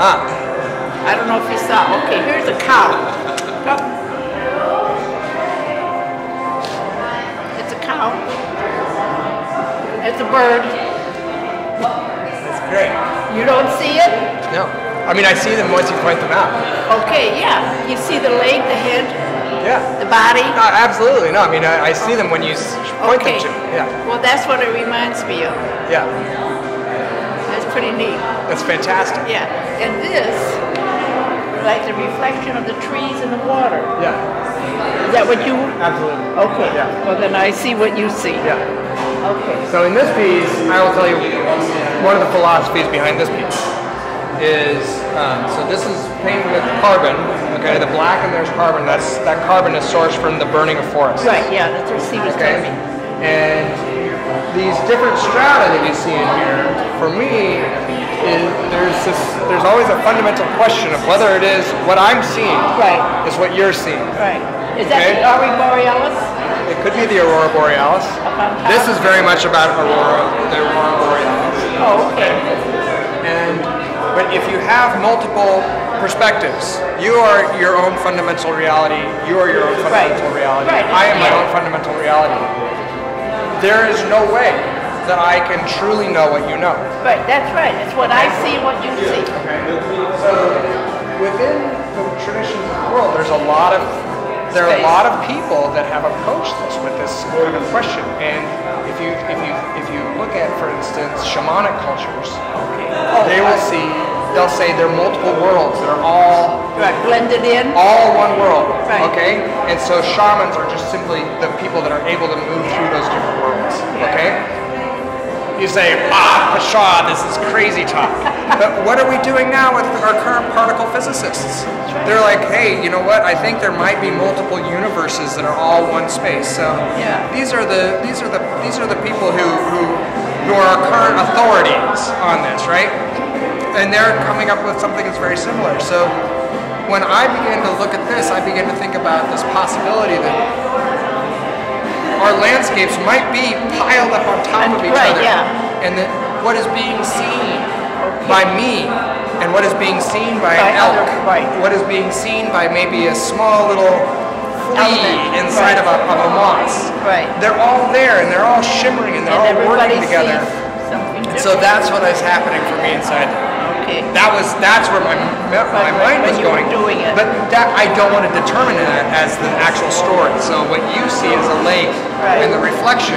Ah, I don't know if you saw. Okay, here's a cow. It's a cow. It's a bird. that's great. You don't see it? No. I mean, I see them once you point them out. Okay, yeah. You see the leg, the head, Yeah. the body? No, absolutely. No, I mean, I, I see them when you point Okay. them to me. Yeah. Well, that's what it reminds me of. Yeah. That's pretty neat. That's fantastic. Yeah. And this, like the reflection of the trees in the water. Yeah. Is that what you? Absolutely. Okay. Yeah. Well, then I see what you see. Yeah. Okay. So in this piece, I will tell you one of the philosophies behind this piece is um, so this is painted with carbon. Okay, the black and there's carbon. That's that carbon is sourced from the burning of forests. Right. Yeah. That's what Steve was Okay, telling me. and these different strata that you see in here, for me, is there's this there's always a fundamental question of whether it is what I'm seeing Right. is what you're seeing. Right. Is that Okay. the Aurora Borealis? It could be the aurora borealis. This is very much about aurora, the aurora borealis. Oh, okay. And but if you have multiple perspectives, you are your own fundamental reality. You are your own fundamental reality. Right. I am my own fundamental reality. There is no way that I can truly know what you know. Right. That's right. It's what I see and what you see. Okay. So within the traditions of the world, there's a lot of there are a lot of people that have approached this with this kind of question. And if you if you if you look at, for instance, shamanic cultures, they oh, will see they'll say there are multiple worlds. They're all Right. Blended in. all one world. Right. Okay? And so shamans are just simply the people that are able to move through those different worlds. Okay? You say, ah, Pasha, this is crazy talk. but what are we doing now with our current particle physicists? They're like, hey, you know what? I think there might be multiple universes that are all one space. So Yeah. these are the these are the these are the people who who who are our current authorities on this, right? And they're coming up with something that's very similar. So when I began to look at this, I began to think about this possibility that our landscapes might be piled up on top of each Right, other. yeah. And that what is being seen by me and what is being seen by, By an elk, other- right. what is being seen by maybe a small little flea inside right. of, a, of a moss. Right. They're all there and they're all shimmering and they're And all working together. sees something different. So that's what is happening for me inside. Okay. That was that's where my my mind was going. doing it. But that I don't want to determine that as the actual story. So what you see as a lake Right. and the reflection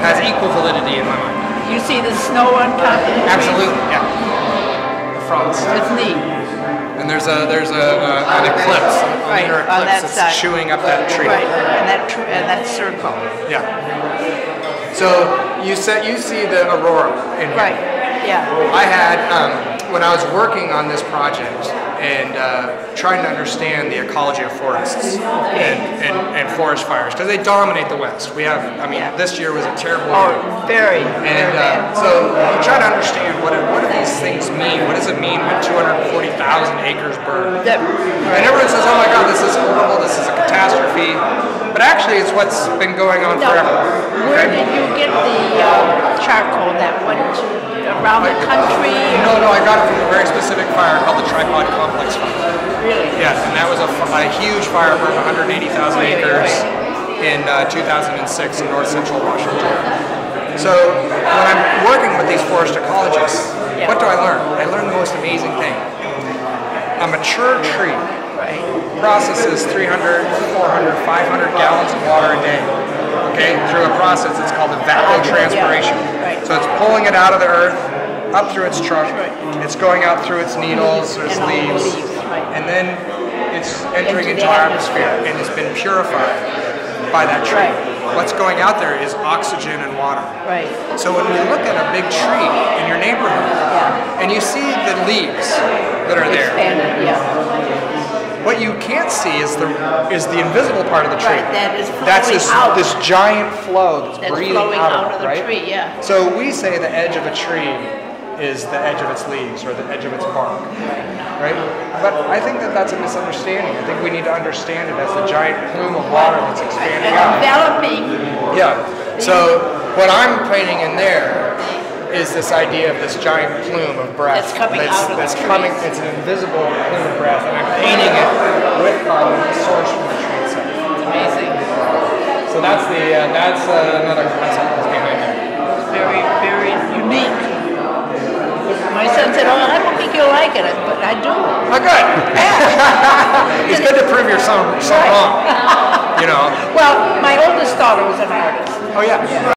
has equal validity in my mind. You see the snow on top of the trees? Absolutely, yeah. The fronts. It's neat. And there's a there's a, a an eclipse, a Right, lunar on that eclipse side. chewing up that tree. Right. And that tr- and that circle. Yeah. So you said you see the aurora in here. Right. Yeah. I had, um, when I was working on this project and uh, trying to understand the ecology of forests and, and, and forest fires, because they dominate the West. We have, I mean, Yeah. this year was a terrible Oh, year. very. And very uh, so you try to understand what, what do these things mean? What does it mean when 240,000 acres burn? And everyone says, oh my God, this is horrible, this is a catastrophe. But actually, it's what's been going on Now, forever. where Okay? did you get the uh, charcoal that went around the country? No, no, I got it from a very specific fire called the Tripod Complex Fire. Really? Yes, and that was a huge fire burned 180,000 Right, acres in uh, 2006 in north central Washington. So when I'm working with these forest ecologists, Yeah. what do I learn? I learn the most amazing thing. A mature tree Right. processes 300, 400, 500 gallons of water a day. Okay, through a process it's called evapotranspiration. Yeah. So it's pulling it out of the earth, up through its trunk. It's going out through its needles, its And leaves, and then it's entering Into our atmosphere. and it's been purified by that tree. What's going out there is oxygen and water. Right. So when we look at a big tree in your neighborhood, and you see the leaves that are there, Yeah. What you can't see is the is the invisible part of the tree. Right, that is That's flowing this out. this giant flow that's, That's breathing out, out of of it, the right? tree, yeah. So we say the edge of a tree is the edge of its leaves or the edge of its bark, right? But I think that that's a misunderstanding. I think we need to understand it as the giant plume of water that's expanding And out. enveloping. Yeah. So what I'm painting in there is this idea of this giant plume of breath That's coming that's, out of the coming. trees. It's an invisible plume of breath, and I'm painting it with carbon sourced from the tree itself. It's amazing. So that's the uh, that's uh, another concept that's behind it. It's very, very unique. My son said, "Oh, I don't think you'll like it," but I do. Oh, good. it's good to prove your son so wrong. You know. Well, my oldest daughter was an artist. Oh yeah.